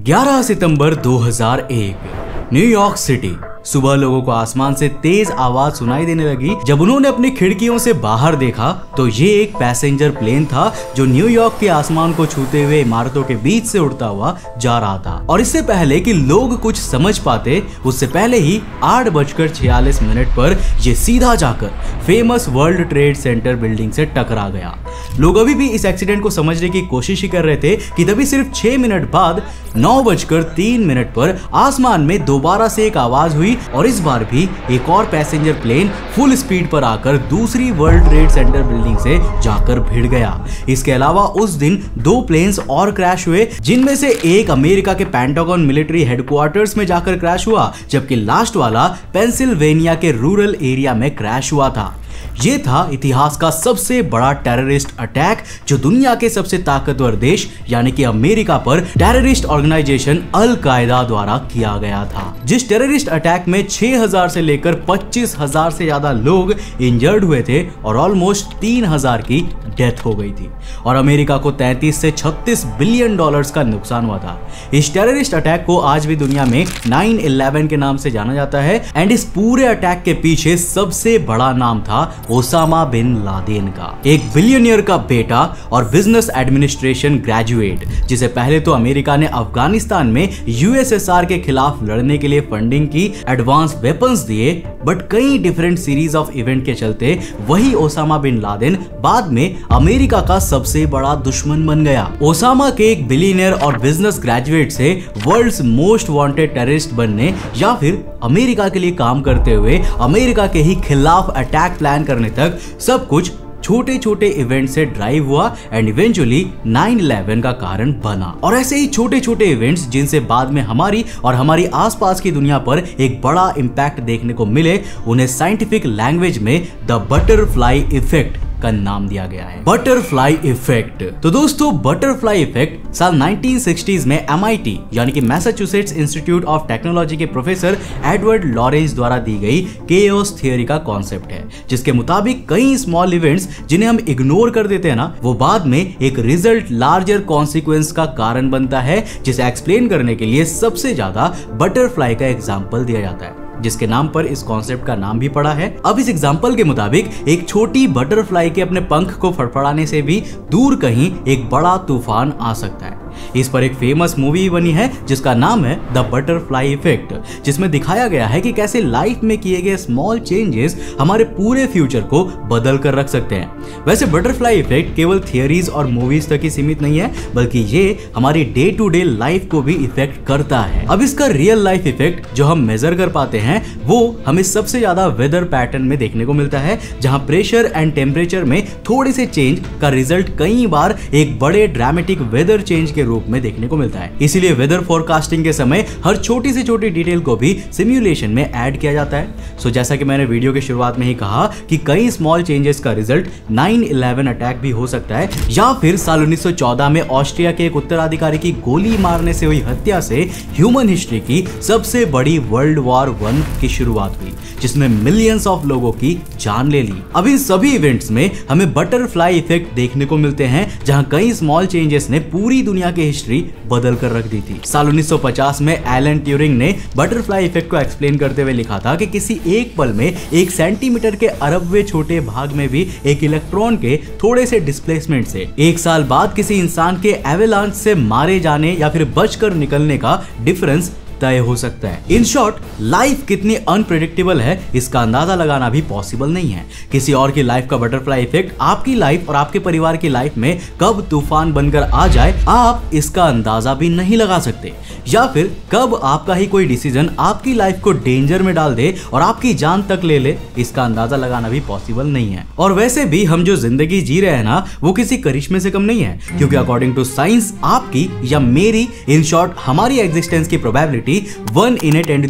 11 सितंबर 2001 New York city. सुबह लोगों को आसमान से तेज आवाज़ सुनाई देने लगी। जब उन्होंने अपनी खिड़कियों से बाहर देखा तो ये एक पैसेंजर प्लेन था, जो न्यूयॉर्क के आसमान को छूते हुए इमारतों के बीच से उड़ता हुआ जा रहा था। और इससे पहले कि लोग कुछ समझ पाते, उससे पहले ही आठ बजकर छियालीस मिनट पर यह सीधा जाकर famous World Trade Center building से टकरा गया। लोग अभी भी इस एक्सीडेंट को समझने की कोशिश ही कर रहे थे कि तभी सिर्फ़ छह मिनट बाद, नौ बजकर तीन मिनट पर आसमान में दोबारा से एक आवाज़ हुई और इस बार भी एक और पैसेंजर प्लेन फुल स्पीड पर आकर दूसरी वर्ल्ड ट्रेड सेंटर बिल्डिंग से जाकर भिड़ गया। इसके अलावा उस दिन दो प्लेन्स और क्रैश हुए, जिनमें से एक अमेरिका के पेंटागन मिलिट्री हेडक्वार्टर्स में जाकर क्रैश हुआ, जबकि लास्ट वाला पेंसिल्वेनिया के रूरल एरिया में क्रैश हुआ था। ये था इतिहास का सबसे बड़ा टेररिस्ट अटैक जो दुनिया के सबसे ताकतवर देश, यानी कि अमेरिका पर टेररिस्ट ऑर्गेनाइजेशन अल कायदा द्वारा किया गया था। जिस टेररिस्ट अटैक में 6000 से लेकर 25000 से ज़्यादा लोग इंजर्ड हुए थे, और ऑलमोस्ट 3000 की डेथ हो गई थी और अमेरिका को 33 से 36 बिलियन डॉलर्स का नुकसान हुआ था। इस टेररिस्ट अटैक को आज भी दुनिया में 9/11 के नाम से जाना जाता है एंड इस पूरे अटैक के पीछे सबसे बड़ा नाम था ओसामा बिन लादेन का, एक बिलियनियर का बेटा और बिज़नेस एडमिनिस्ट्रेशन ग्रेजुएट, जिसे पहले तो अमेरिका ने अफ़गानिस्तान में यूएसएसआर के खिलाफ लड़ने के लिए फंडिंग की एडवांस वेपन्स दिए, बट कई डिफरेंट सीरीज़ ऑफ़ इवेंट के चलते वही ओसामा बिन लादेन बाद में अमेरिका का सबसे बड़ा दुश्मन बन गया। ओसामा के एक बिलियनियर और बिज़नेस ग्रेजुएट से वर्ल्ड्स मोस्ट वांटेड टेररिस्ट बनने या फिर अमेरिका के लिए काम करते हुए अमेरिका के ही खिलाफ अटैक प्लान करने तक सब कुछ छोटे छोटे इवेंट से ड्राइव हुआ एंड इवेंचुअली 9/11 का कारण बना। और ऐसे ही छोटे छोटे इवेंट्स जिनसे बाद में हमारी और हमारी आसपास की दुनिया पर एक बड़ा इम्पैक्ट देखने को मिले, उन्हें साइंटिफिक लैंग्वेज में द बटरफ्लाई इफ़ेक्ट का नाम दिया गया है। बटरफ्लाई इफ़ेक्ट तो दोस्तों बटरफ्लाई इफ़ेक्ट साल 1960s में एमआईटी यानी कि मैसाचुसेट्स इंस्टीट्यूट ऑफ़ टेक्नोलॉजी के प्रोफेसर एडवर्ड लॉरेंस द्वारा दी गई केओस थियोरी का कॉन्सेप्ट है, जिसके मुताबिक कई स्मॉल इवेंट्स जिन्हें हम इग्नोर कर देते हैं ना, वो बाद में एक रिज़ल्ट लार्जर कॉन्सिक्वेंस का कारण बनता है, जिसे एक्सप्लेन करने के लिए सबसे ज़्यादा बटरफ्लाई का एग्ज़ाम्पल दिया जाता है। जिसके नाम पर इस कॉन्सेप्ट का नाम भी पड़ा है। अब इस एग्ज़ाम्पल के मुताबिक एक छोटी बटरफ्लाई के अपने पंख को फड़फड़ाने से भी दूर कहीं एक बड़ा तूफ़ान आ सकता है। इस पर एक फ़ेमस मूवी बनी है, जिसका नाम है द बटरफ्लाई इफ़ेक्ट जिसमें दिखाया गया है कि कैसे लाइफ में किए गए स्मॉल चेंजेस हमारे पूरे फ्यूचर को बदल कर रख सकते हैं। वैसे बटरफ्लाई इफ़ेक्ट केवल थियरीज और मूवीज़ तक ही सीमित नहीं है, बल्कि ये हमारी डे टू डे लाइफ को भी इफ़ेक्ट करता है। अब इसका रियल लाइफ इफ़ेक्ट जो हम मेजर कर पाते हैं, वो हमें सबसे ज़्यादा वेदर पैटर्न में देखने को मिलता है, जहाँ प्रेशर एंड टेम्परेचर में थोड़े से चेंज का रिज़ल्ट कई बार एक बड़े ड्रामेटिक वेदर चेंज के रूप में देखने को मिलता है। इसीलिए वेदर फोरकास्टिंग के समय हर छोटी से छोटी डिटेल को भी सिम्युलेशन में ऐड किया जाता है। सो जैसा कि मैंने वीडियो के शुरुआत में ही कहा कि कई स्मॉल चेंजेस का रिज़ल्ट 9/11 अटैक भी हो सकता है, या फिर साल 1914 में ऑस्ट्रिया के एक उत्तराधिकारी की गोली मारने से हुई हत्या से ह्यूमन हिस्ट्री की सबसे बड़ी वर्ल्ड वॉर वन की शुरुआत हुई जिसने मिलियंस ऑफ़ लोगों की जान ले ली। अब इन सभी इवेंट्स में हमें बटरफ्लाई इफ़ेक्ट देखने को मिलते हैं, जहाँ कई स्मॉल चेंजेस ने पूरी दुनिया की हिस्ट्री बदल कर रख दी थी। साल 1950 में एलन ट्यूरिंग ने बटरफ्लाई इफ़ेक्ट को एक्सप्लेन करते हुए लिखा था कि किसी एक पल में एक सेंटीमीटर के अरबवे छोटे भाग में भी एक इलेक्ट्रॉन के थोड़े से डिस्प्लेसमेंट से, एक साल बाद किसी इंसान के एवेलांस से मारे जाने या फिर बचकर निकलने का डिफरेंस तय हो सकता है। इन शॉर्ट लाइफ कितनी अनप्रिडिक्टेबल है, इसका अंदाज़ा लगाना भी पॉसिबल नहीं है। किसी और की लाइफ का बटरफ्लाई इफ़ेक्ट आपकी लाइफ और आपके परिवार की लाइफ में कब तूफ़ान बनकर आ जाए, आप इसका अंदाज़ा भी नहीं लगा सकते। या फिर कब आपका ही कोई डिसीज़न आपकी लाइफ को डेंजर में डाल दे और आपकी जान तक ले ले, इसका अंदाज़ा लगाना भी पॉसिबल नहीं है। और वैसे भी हम जो ज़िंदगी जी रहे हैं ना, वो किसी करिश्मे से कम नहीं है। क्योंकि अकॉर्डिंग टू साइंस आपकी या मेरी इन शॉर्ट हमारी एग्जिस्टेंस की probability possibility one in a ten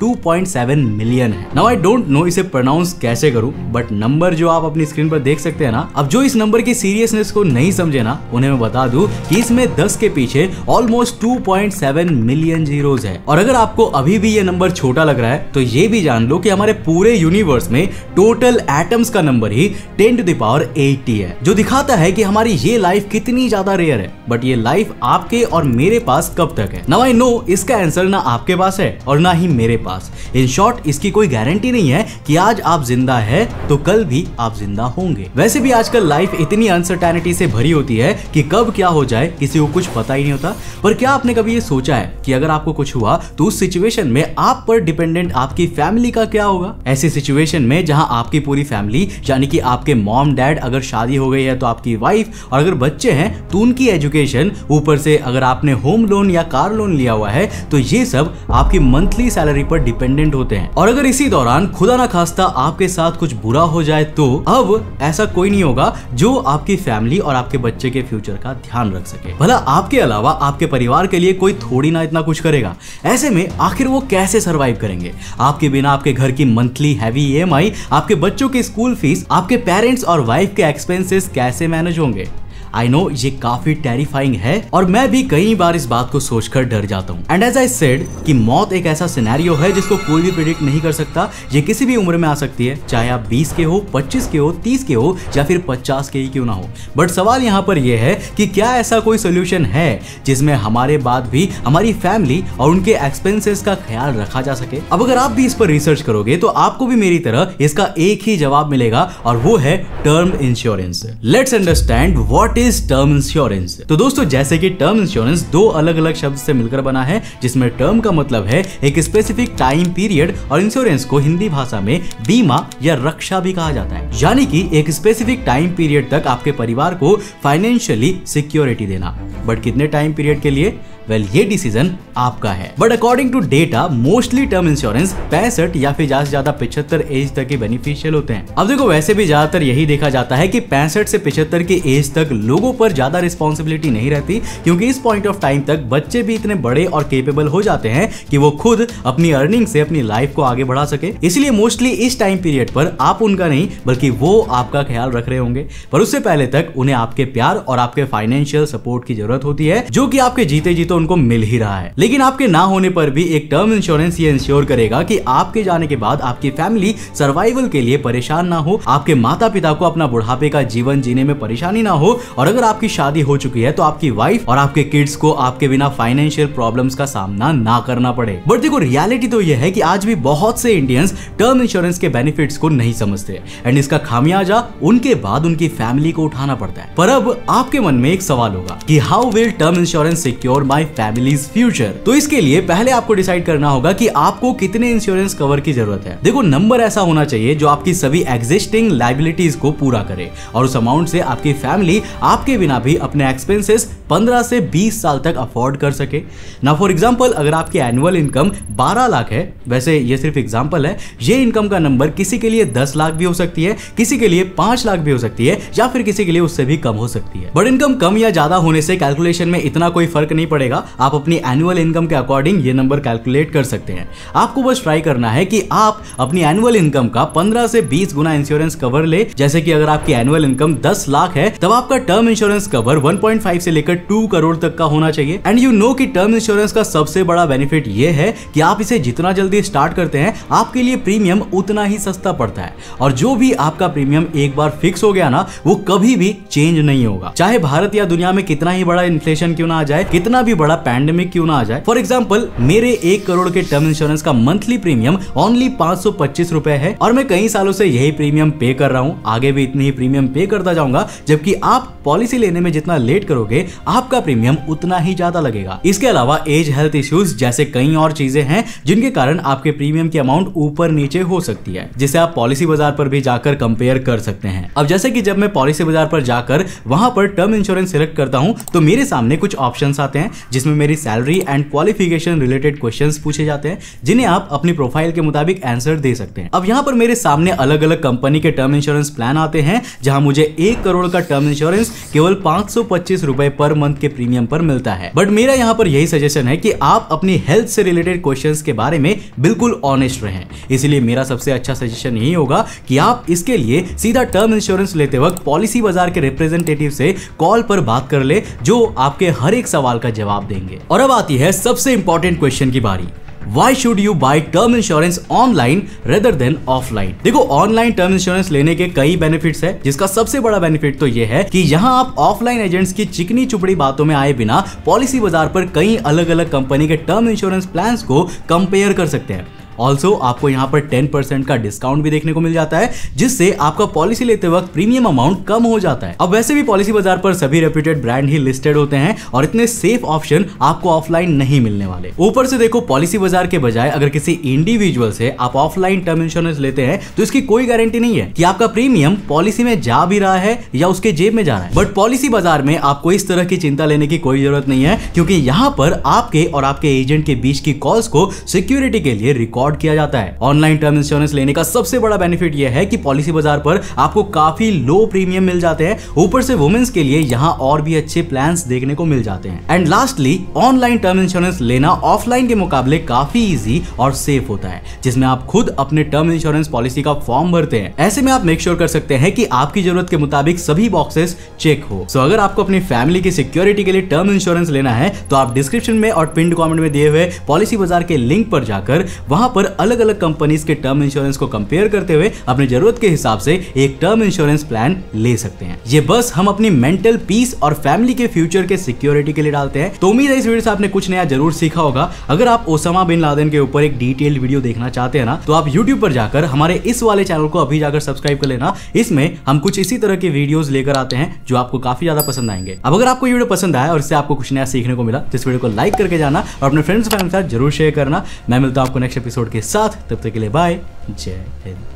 to point seven million है। नाउ आई डोंट नो इसे प्रोनाउंस कैसे करूँ बट नंबर जो आप अपनी स्क्रीन पर देख सकते हैं ना, अब जो इस नंबर की सीरियसनेस को नहीं समझे ना, उन्हें मैं बता दूँ कि इसमें 10 के पीछे ऑलमोस्ट 2.7 मिलियन जीरोस है। और अगर आपको अभी भी ये नंबर छोटा लग रहा है तो ये भी जान लो कि हमारे पूरे यूनिवर्स में टोटल एटम्स का नंबर ही 10 टू दावर 80 है, जो दिखाता है कि हमारी ये लाइफ कितनी ज़्यादा रेयर है। बट ये लाइफ आपके और मेरे पास कब तक है? नाउ आई नो इसका आंसर ना आपके पास है और ना ही मेरे पास। इन शॉर्ट इसकी कोई गारंटी नहीं है कि आज आप ज़िंदा है तो कल भी आप ज़िंदा होंगे। वैसे भी आजकल लाइफ इतनी अनसर्टेनिटी से भरी होती है कि कब क्या हो जाए, किसी को कुछ पता ही नहीं होता। पर क्या आपने कभी ये सोचा है कि अगर आपको कुछ हुआ तो उस सिचुएशन में आप पर डिपेंडेंट आपकी फैमिली का क्या होगा? ऐसी सिचुएशन में जहाँ आपकी पूरी फैमिली यानी कि आपके मॉम डैड अगर शादी हो गई है तो आपकी वाइफ और अगर बच्चे हैं तो उनकी एजुकेशन ऊपर से अगर आपने होम लोन या कार लोन लिया हुआ है तो ये सब आपकी मंथली सैलरी पर डिपेंडेंट होते हैं। और अगर इसी दौरान खुदा ना खास्ता आपके साथ कुछ बुरा हो जाए तो अब ऐसा कोई नहीं होगा जो आपकी फैमिली और आपके बच्चे के फ्यूचर का ध्यान रख सके। भला आपके अलावा आपके परिवार के लिए कोई थोड़ी ना इतना कुछ करेगा? ऐसे में आखिर वो कैसे सर्वाइव करेंगे? आपके बिना आपके घर की मंथली हैवी ईएमआई आपके बच्चों की स्कूल फ़ीस आपके पेरेंट्स और वाइफ के एक्सपेंसेस कैसे मैनेज होंगे? आई नो ये काफ़ी टेरिफाइंग है और मैं भी कई बार इस बात को सोचकर डर जाता हूँ। एंड एज आई सेड कि मौत एक ऐसा सिनेरियो है जिसको कोई भी प्रिडिक्ट नहीं कर सकता। ये किसी भी उम्र में आ सकती है, चाहे आप 20 के हो 25 के हो 30 के हो या फिर 50 के ही क्यों ना हो। बट सवाल यहाँ पर यह है कि क्या ऐसा कोई सोल्यूशन है जिसमें हमारे बाद भी हमारी फैमिली और उनके एक्सपेंसेस का ख्याल रखा जा सके? अब अगर आप भी इस पर रिसर्च करोगे तो आपको भी मेरी तरह इसका एक ही जवाब मिलेगा और वो है term insurance let's understand what is term insurance तो दोस्तों, जैसे कि टर्म इंश्योरेंस दो अलग अलग शब्द से मिलकर बना है, जिसमें टर्म का मतलब है एक स्पेसिफिक टाइम पीरियड और इंश्योरेंस को हिंदी भाषा में बीमा या रक्षा भी कहा जाता है। यानी कि एक स्पेसिफिक टाइम पीरियड तक आपके परिवार को फाइनेंशियली सिक्योरिटी देना। बट कितने टाइम पीरियड के लिए? वेल ये डिसीज़न आपका है। But according to data mostly term insurance पैंसठ या फिर ज़्यादा से ज़्यादा पिछहत्तर एज तक के बेनिफिशियल होते हैं। अब देखो, वैसे भी ज़्यादातर यही देखा जाता है कि पैंसठ से पिछहत्तर की एज तक लोगों पर ज़्यादा रिस्पॉन्सिबिलिटी नहीं रहती, क्योंकि इस पॉइंट ऑफ़ टाइम तक बच्चे भी इतने बड़े और केपेबल हो जाते हैं कि वो खुद अपनी अर्निंग से अपनी लाइफ को आगे बढ़ा सके। इसलिए मोस्टली इस टाइम पीरियड पर आप उनका नहीं, बल्कि वो आपका ख्याल रख रहे होंगे। पर उससे पहले तक उन्हें आपके प्यार और आपके फाइनेंशियल सपोर्ट की ज़रूरत होती है, जो कि आपके जीते जीते उनको मिल ही रहा है। लेकिन आपके ना होने पर भी एक टर्म इंश्योरेंस ये इंश्योर करेगा कि आपके जाने के बाद आपकी फैमिली सर्वाइवल के लिए परेशान ना हो, आपके माता पिता को अपना बुढ़ापे का जीवन जीने में परेशानी ना हो, और अगर आपकी शादी हो चुकी है तो आपकी वाइफ और आपके किड्स को आपके बिना फाइनेंशियल प्रॉब्लम्स का सामना ना करना पड़े। बट देखो रियलिटी तो यह है की आज भी बहुत से इंडियंस टर्म इंश्योरेंस के बेनिफिट को नहीं समझते एंड इसका खामियाजा उनके बाद उनकी फैमिली को उठाना पड़ता है। पर अब आपके मन में एक सवाल होगा कि how will term insurance secure my family's future तो इसके लिए पहले आपको डिसाइड करना होगा कि आपको कितने इंश्योरेंस कवर की ज़रूरत है। देखो नंबर ऐसा होना चाहिए जो आपकी सभी एग्जिस्टिंग लाइबिलिटीज को पूरा करे और उस अमाउंट से आपकी फैमिली आपके बिना भी अपने एक्सपेंसेस 15 से 20 साल तक अफोर्ड कर सके। ना फॉर एग्जांपल अगर आपकी एनुअल इनकम 12 लाख है, वैसे ये सिर्फ़ एग्जांपल है, ये इनकम का नंबर किसी के लिए 10 लाख भी हो सकती है, किसी के लिए 5 लाख भी हो सकती है, या फिर किसी के लिए उससे भी कम हो सकती है। बट इनकम कम या ज़्यादा होने से कैलकुलेशन में इतना कोई फ़र्क नहीं पड़ेगा। आप अपनी एनुअल इनकम के अकॉर्डिंग ये नंबर कैलकुलेट कर सकते हैं। आपको बस ट्राई करना है कि आप अपनी एनुअल इनकम का 15 से 20 गुना इंश्योरेंस कवर ले। जैसे कि अगर आपकी एनुअल इनकम 10 लाख है, तब आपका टर्म इंश्योरेंस कवर 1.5 से लेकर 2 करोड़ तक का होना चाहिए। एंड यू नो कि टर्म इंश्योरेंस का सबसे बड़ा बेनिफिट ये है कि आप इसे जितना जल्दी स्टार्ट करते हैं, आपके लिए प्रीमियम उतना ही सस्ता पड़ता है। और जो भी आपका प्रीमियम एक बार फिक्स हो गया ना, वो कभी भी चेंज नहीं होगा। चाहे भारत या दुनिया में कितना ही बड़ा इन्फ्लेशन क्यों ना आ जाए, कितना भी बड़ा पैंडेमिक क्यों ना आ जाए। फॉर एग्ज़ाम्पल मेरे एक करोड़ के टर्म इंश्योरेंस का मंथली प्रीमियम ओनली पाँच रुपए है। और मैं कई सालों से यही प्रीमियम पे कर रहा हूँ। आगे भी इतनी ही प्रीमियम पे करता जाऊँगा, जबकि आप पॉलिसी लेने में जितना लेट करोगे आपका प्रीमियम उतना ही ज़्यादा लगेगा। इसके अलावा एज हेल्थ इश्यूज़ जैसे कई और चीज़ें हैं, जिनके कारण आपके प्रीमियम की अमाउंट ऊपर नीचे हो सकती है, जिसे आप पॉलिसी बाज़ार पर भी जाकर कंपेयर कर सकते हैं। अब जैसे कि जब मैं पॉलिसी बाज़ार पर जाकर वहाँ पर टर्म इंश्योरेंस सिलेक्ट करता हूँ तो मेरे सामने कुछ ऑप्शंस आते हैं, जिसमें मेरी salary and qualification related questions पूछे जाते हैं, जिन्हें आप अपनी प्रोफ़ाइल के मुताबिक आंसर दे सकते हैं। अब यहाँ पर मेरे सामने अलग अलग कंपनी के टर्म इंश्योरेंस प्लान आते हैं, जहाँ मुझे एक करोड़ का टर्म इंश्योरेंस केवल पाँच रुपए हर मंथ के प्रीमियम पर मिलता है। बट मेरा यहाँ पर यही सजेशन है कि आप अपनी हेल्थ से रिलेटेड क्वेश्चंस के बारे में बिल्कुल ऑनेस्ट रहें। इसलिए मेरा सबसे अच्छा सजेशन यही होगा कि आप इसके लिए सीधा टर्म इंश्योरेंस लेते वक्त पॉलिसी बाज़ार के रिप्रेजेंटेटिव से कॉल पर बात कर ले, जो आपके हर एक सवाल का जवाब देंगे। और अब आती है सबसे इंपॉर्टेंट क्वेश्चन की बारी। Why should you buy term insurance online rather than offline देखो ऑनलाइन टर्म इंश्योरेंस लेने के कई बेनिफिट है, जिसका सबसे बड़ा बेनिफिट तो यह है कि यहाँ आप ऑफलाइन एजेंट्स की चिकनी चुपड़ी बातों में आए बिना पॉलिसी बाज़ार पर कई अलग अलग कंपनी के टर्म इंश्योरेंस प्लान को कंपेयर कर सकते हैं। ऑल्सो आपको यहाँ पर 10% का डिस्काउंट भी देखने को मिल जाता है, जिससे आपका पॉलिसी लेते वक्त प्रीमियम अमाउंट कम हो जाता है। अब वैसे भी पॉलिसी बाज़ार पर सभी रेप्यूटेड ब्रांड ही लिस्टेड होते हैं और इतने सेफ़ ऑप्शन आपको ऑफलाइन नहीं मिलने वाले। ऊपर से देखो पॉलिसी बाज़ार के बजाय अगर किसी इंडिविजुअल से आप ऑफलाइन टर्म इंश्योरेंस लेते हैं तो इसकी कोई गारंटी नहीं है कि आपका प्रीमियम पॉलिसी में जा भी रहा है या उसके जेब में जा रहा है। बट पॉलिसी बाज़ार में आपको इस तरह की चिंता लेने की कोई ज़रूरत नहीं है, क्योंकि यहाँ पर आपके और आपके एजेंट के बीच की कॉल्स को सिक्योरिटी के लिए रिकॉर्ड रिकॉर्ड किया जाता है। ऑनलाइन टर्म इंश्योरेंस लेने का सबसे बड़ा बेनिफिट यह है कि पॉलिसी बाज़ार पर आपको काफ़ी लो प्रीमियम मिल जाते हैं। ऊपर से वुमेन्स के लिए यहाँ और भी अच्छे प्लान देखने को मिल जाते हैं। And lastly online term insurance लेना ऑफलाइन के मुकाबले काफ़ी इजी और सेफ़ होता है जिसमें आप खुद अपने टर्म इंश्योरेंस पॉलिसी का फॉर्म भरते हैं। ऐसे में आप मेक श्योर sure कर सकते हैं कि आपकी ज़रूरत के मुताबिक सभी बॉक्सेस चेक हो। सो so, अगर आपको अपनी फैमिली की सिक्योरिटी के लिए टर्म इंश्योरेंस लेना है तो आप डिस्क्रिप्शन में और पिंड कमेंट में दिए हुए पॉलिसी बाज़ार के लिंक पर जाकर वहाँ पर अलग अलग कंपनीज़ के टर्म इंश्योरेंस को कंपेयर करते हुए अपनी ज़रूरत के हिसाब से एक टर्म इंश्योरेंस प्लान ले सकते हैं। ये बस हम अपनी मेंटल पीस और फैमिली के फ्यूचर के सिक्योरिटी के लिए डालते हैं। तो उम्मीद है इस वीडियो से आपने कुछ नया ज़रूर सीखा होगा। अगर आप ओसामा बिन लादेन के ऊपर एक डिटेल्ड वीडियो देखना चाहते हैं ना तो आप यूट्यूब पर जाकर हमारे इस वाले चैनल को अभी जाकर सब्सक्राइब कर लेना। इसमें हम कुछ इसी तरह के वीडियोस लेकर आते हैं, जो आपको काफ़ी ज़्यादा पसंद आएँगे। अब अगर आपको वीडियो पसंद आया और इससे आपको कुछ नया सीखने को मिला तो इस वीडियो को लाइक करके जाना और अपने फ्रेंड्स के साथ ज़रूर शेयर करना। मैं मिलता हूँ आपको नेक्स्ट एपिसोड के साथ तब तक के लिए बाय जय हिंद।